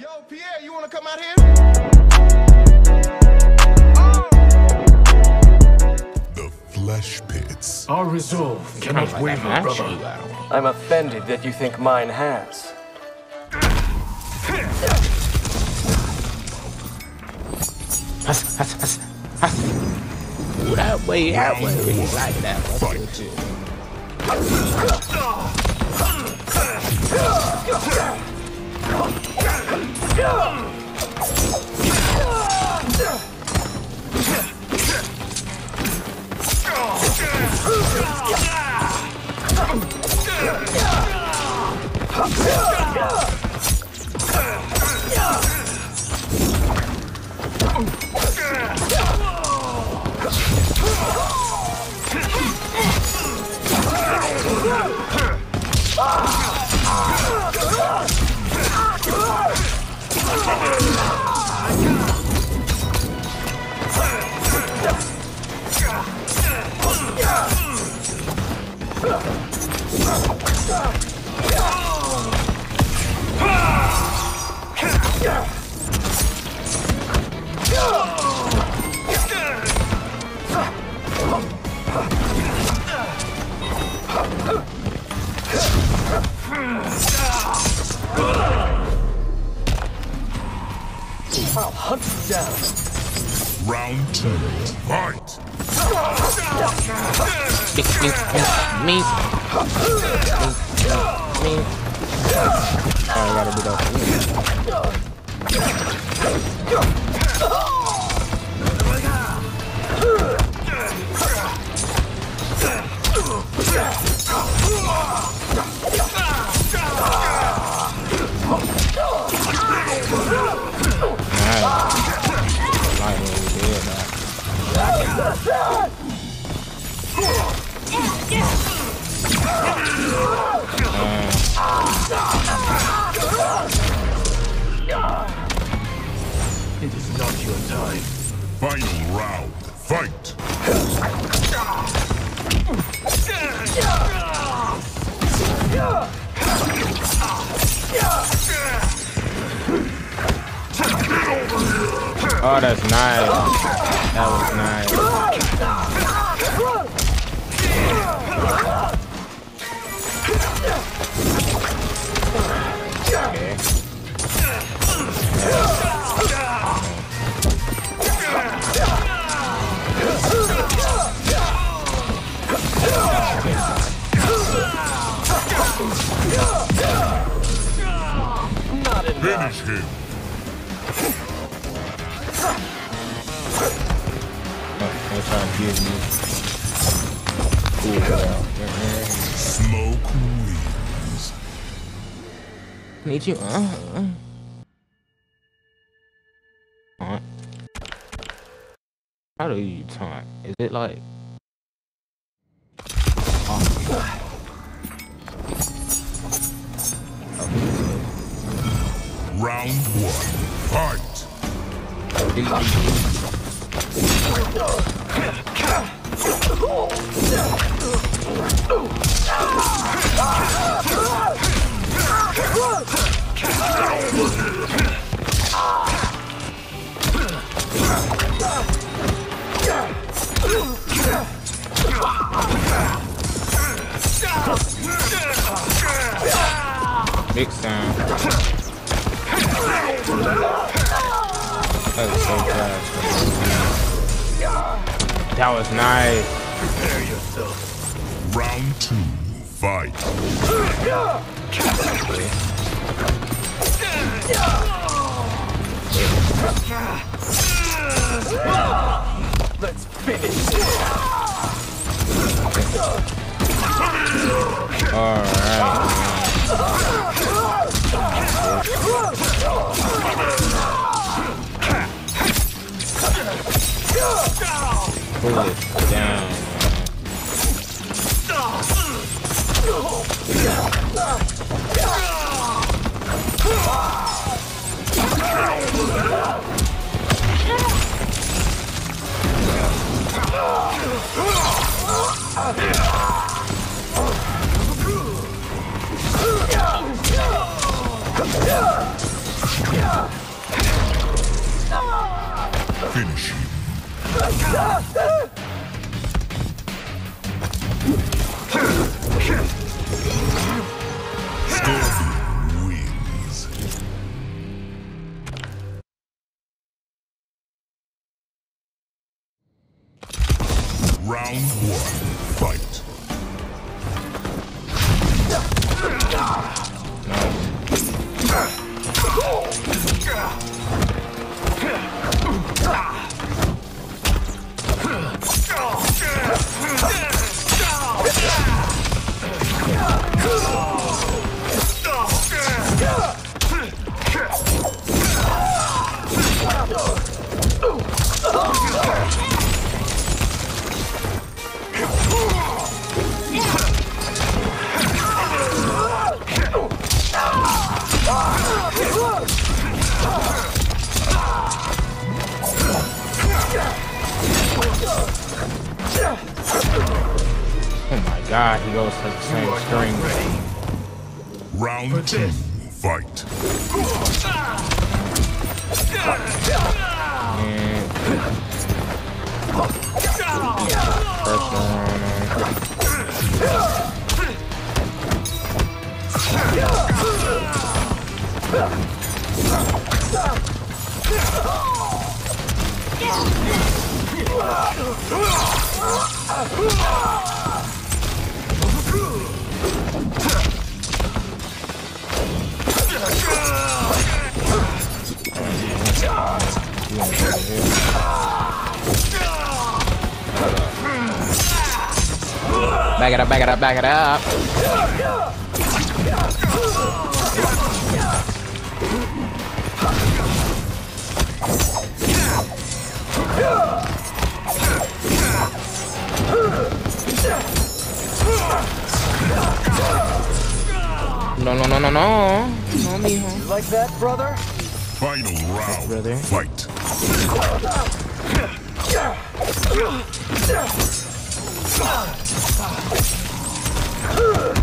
Yo, Pierre, you wanna come out here? The flesh pits. Our resolve cannot waver, brother. I'm offended that you think mine has. That way, that way. Round. Like that. Fight. Ah! I'll Final round. Fight. Oh, that's nice. That was nice. Okay. Finish him. Oh, they're trying to give me. Cool down. Smoke wins. Need you. Uh, uh. Taunt. How do you taunt? Is it like? Round one. Fight. Big sound. That was so fast. That was nice. Prepare yourself. Round two. Fight. Let's finish. Alright. Pull it down. Yeah. Finish him. Round one, fight. Oh god, he goes to the same string. Round two. Fight. And Back it up, back it up, back it up. No, no, no, no, no. No, mijo. You like that, brother? Final round. brother. Fight. I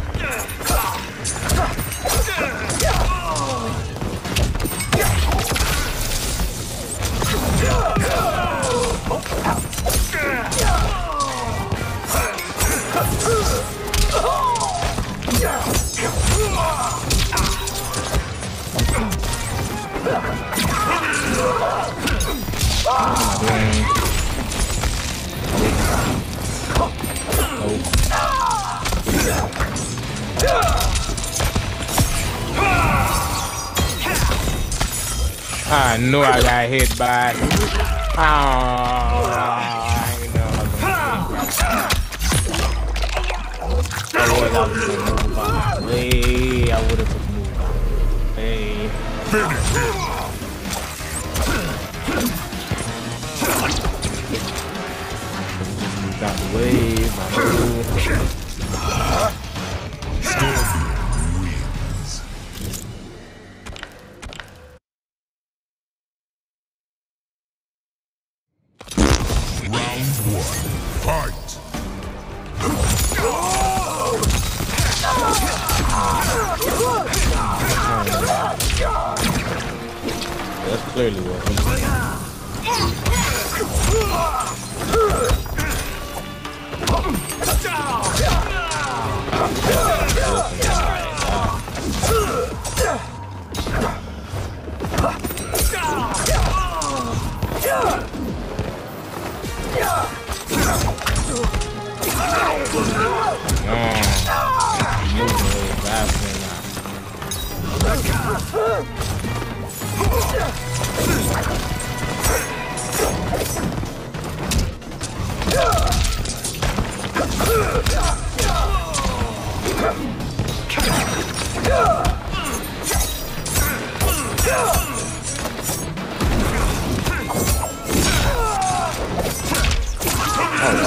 Oh, I would way. I would have moved out. Finish him. Moved out the way. My. One. Fight. That's clearly what. A faster now.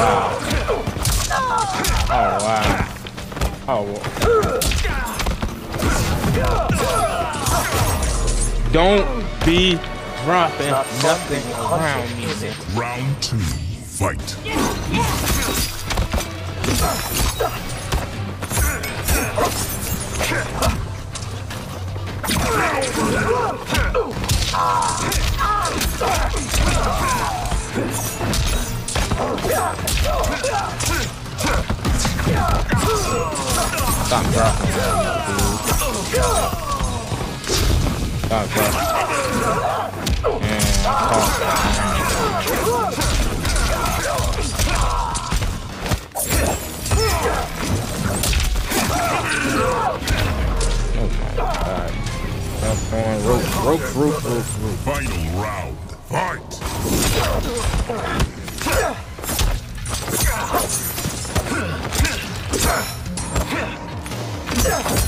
Oh Oh. Don't be dropping Not nothing around me. Round two. Fight. Stop grappling, dude. Rope, rope, rope, rope, rope. Final round. Fight! Yeah!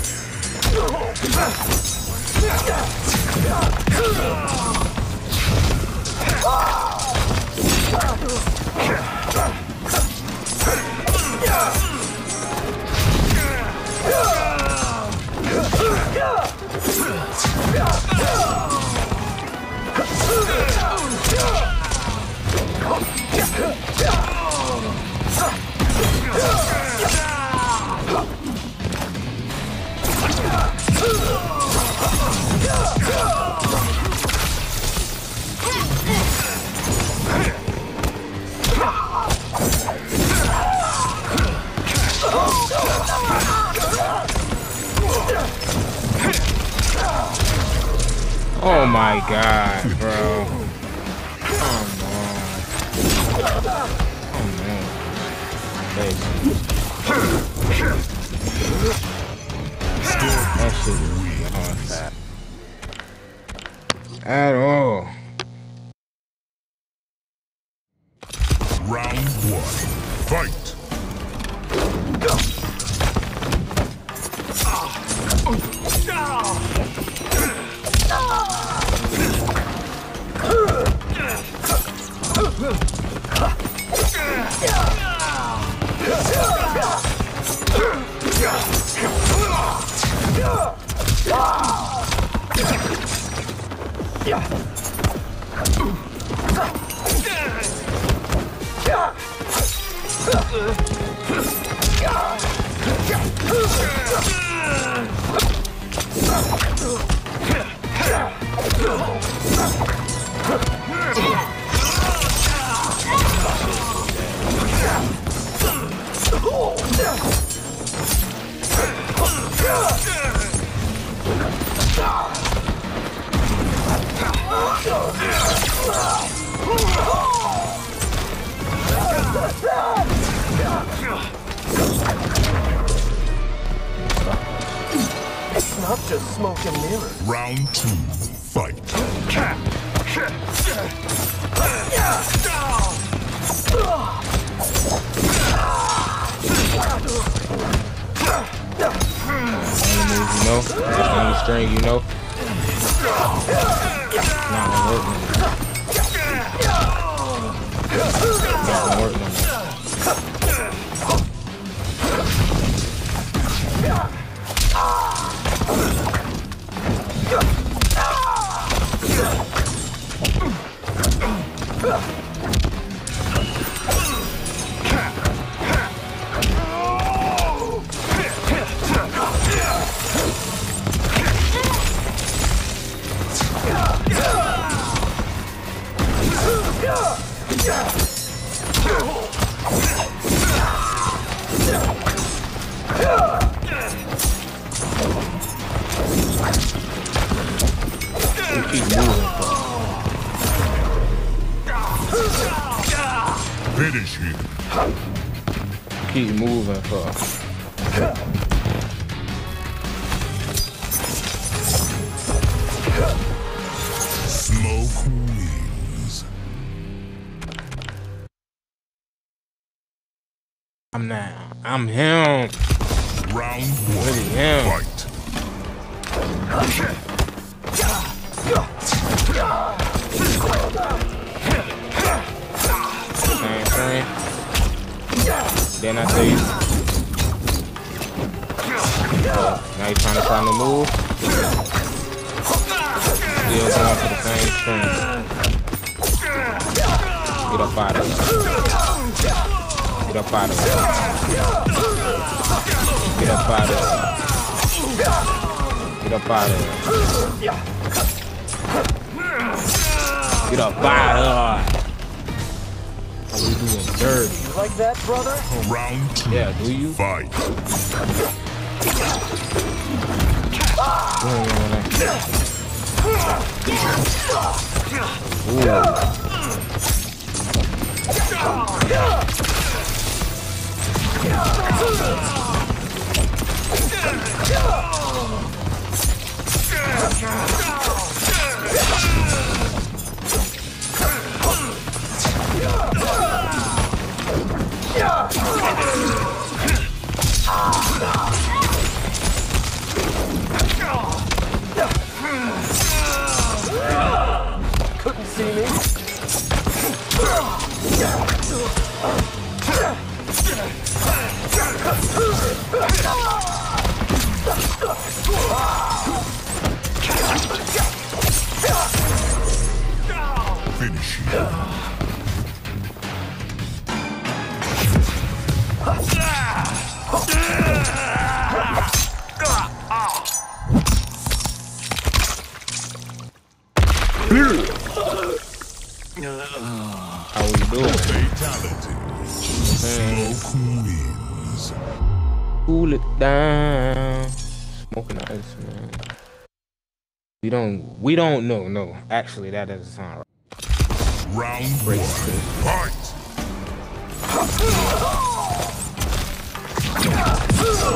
Oh my god, bro. Come on. That shit is on fat. At all. Smoke and mirrors. Round two. Fight! Only move you know. Just only string you know. Not gonna work no more. Not gonna work no more. Keep moving. Finish him. Keep moving, bro. Smoke wings. I'm now. I'm him. Round one. Really him. Fight! Then I say. Now you trying to find the move. Still going for the same thing. Get up out of there. Get up out of there. Get up out of there. Get up out of there. Get up out of there. How we doing dirty? You like that, brother? Round two. Yeah, do you? Fight! Ooh. Couldn't see me. Finish him. How we doing? Fatality. Smoke wins. Cool it down. Smoking ice, man. We don't. We don't know. No, actually, that doesn't sound right. Round one. Fight. What?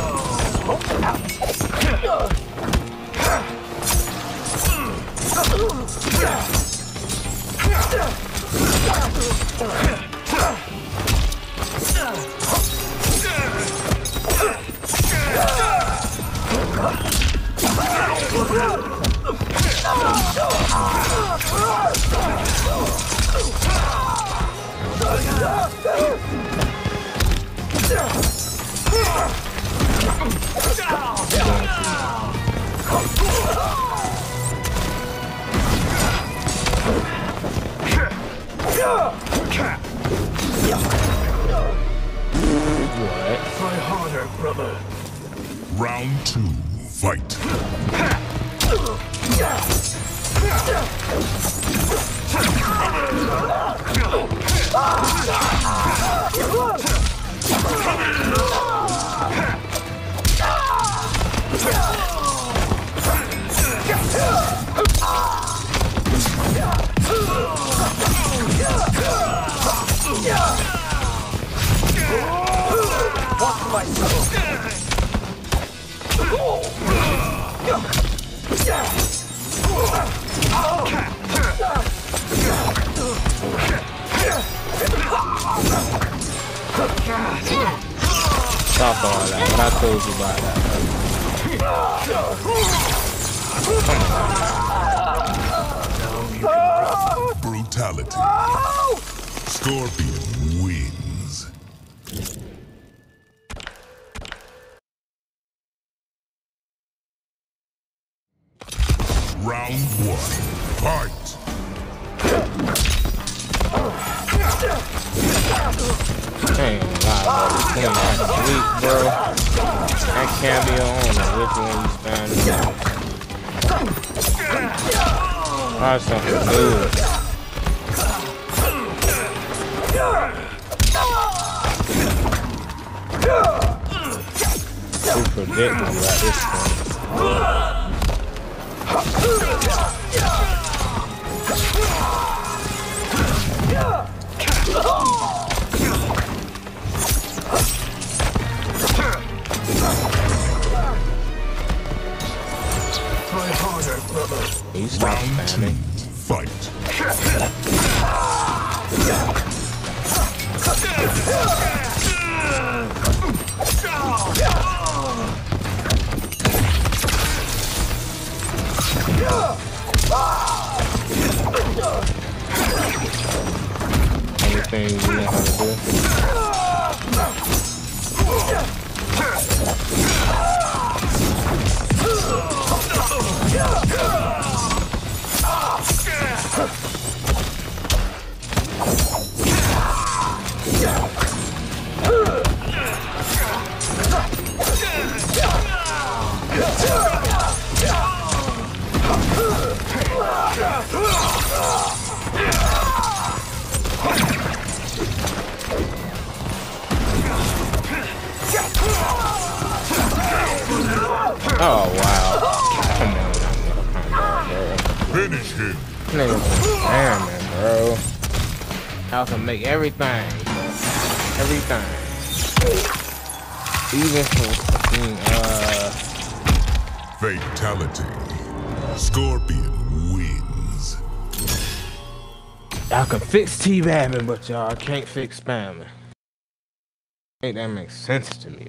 Try harder, brother. Round two. Fight. Ah! Stop all that. What I told about that. Brutality. Scorpion wins. Round one. Fight. I ain't gonna bro. This thing got sweet, bro. That cameo, I don't know which one you stand Try something new. Too predictable at this point. Round two. spamming. Fight. Anything you know how to do. Oh wow. Come on, come on, bro. Finish him. Nigga spamming, bro. I can make everything, bro. Everything. Even for fucking uh Fatality. Scorpion wins. Y'all can fix T-bagging, but y'all can't fix spamming. Ain't that makes sense to me.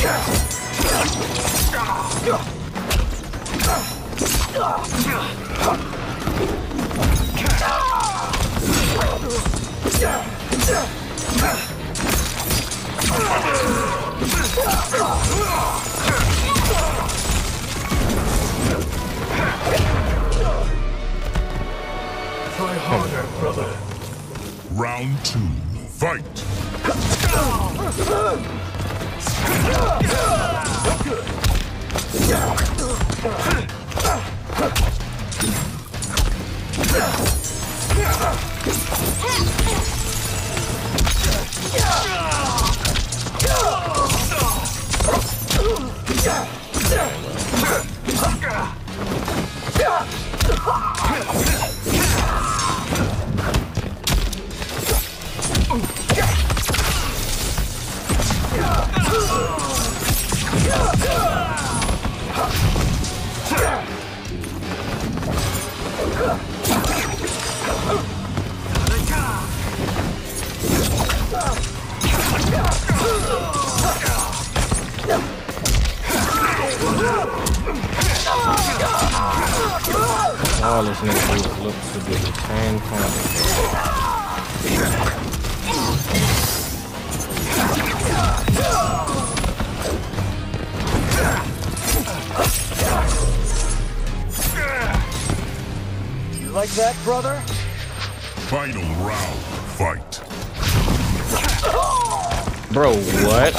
Try harder, brother. Round two. Fight. All looks to be the same kind. You like that, brother? Final round. Fight. Bro, what?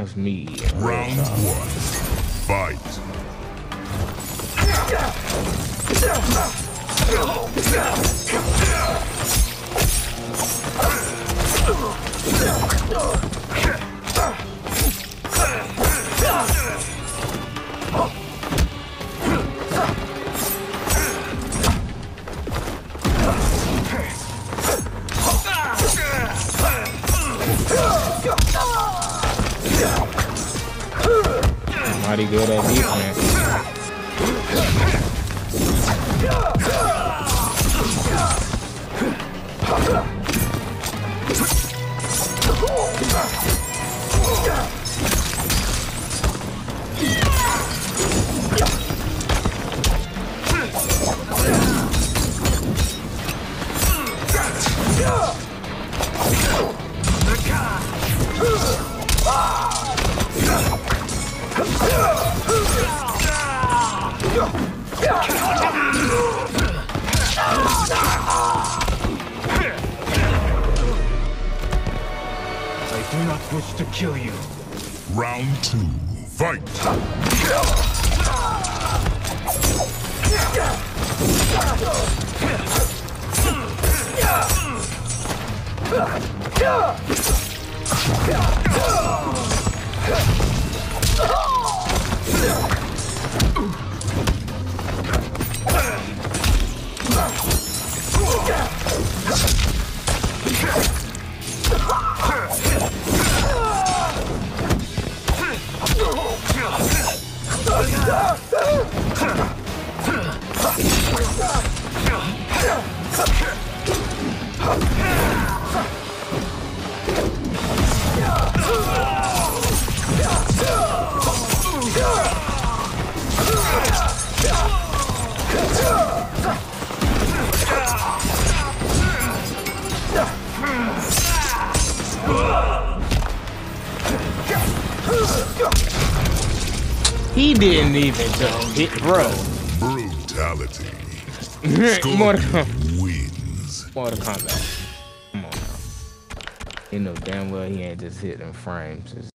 That's me. Round one, fight! Mighty good at defense. I do not wish to kill you. Round two, fight! He didn't even just hit, bro. Brutality. Mortal, wins. Mortal Kombat. Come on now. You know damn well he ain't just hitting frames. It's-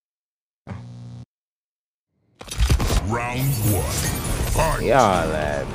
Round one, fight! Y'all laugh.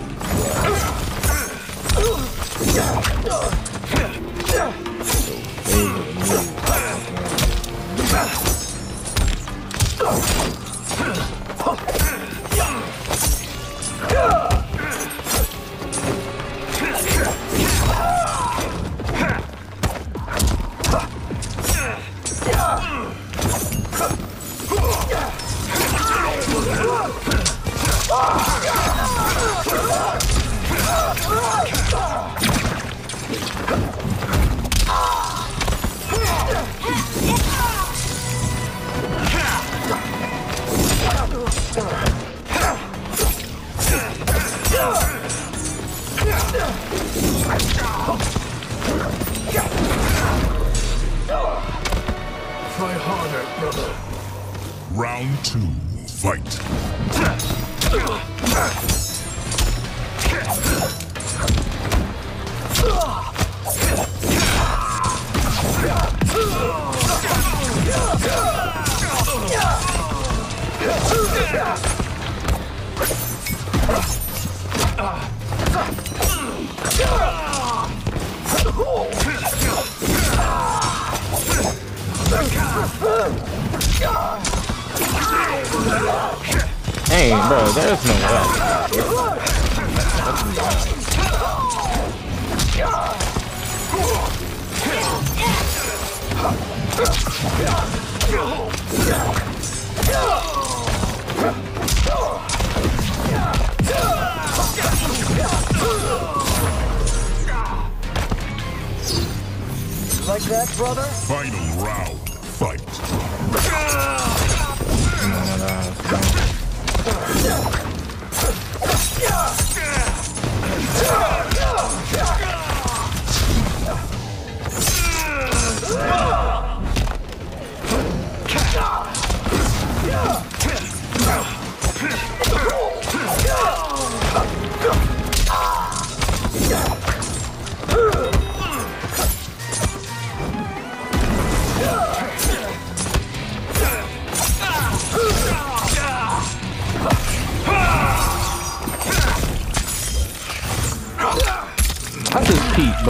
Like that, brother? Final round, fight.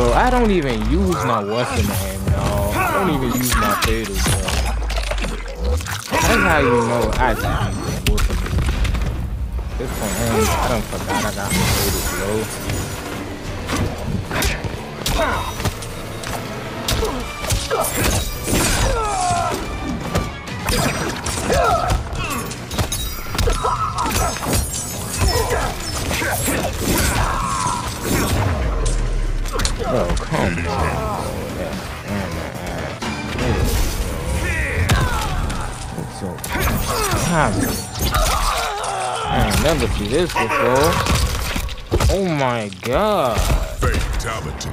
Bro. I don't even use my weapon, name, y'all. I don't even use my fatal, bro. That's how you know I just be whooping it. This point, man, I done forgot I got my fatal, bro. Bro, come on. Yeah, man, man. What's your I ain't never see this before. Oh my god. Fatality.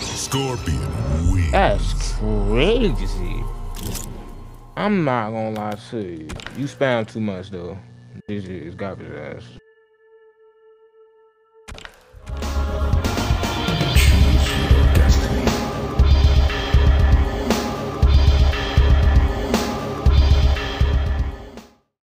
Scorpion wins. That's crazy. I'm not gonna lie to you. You spam too much though. This is garbage ass.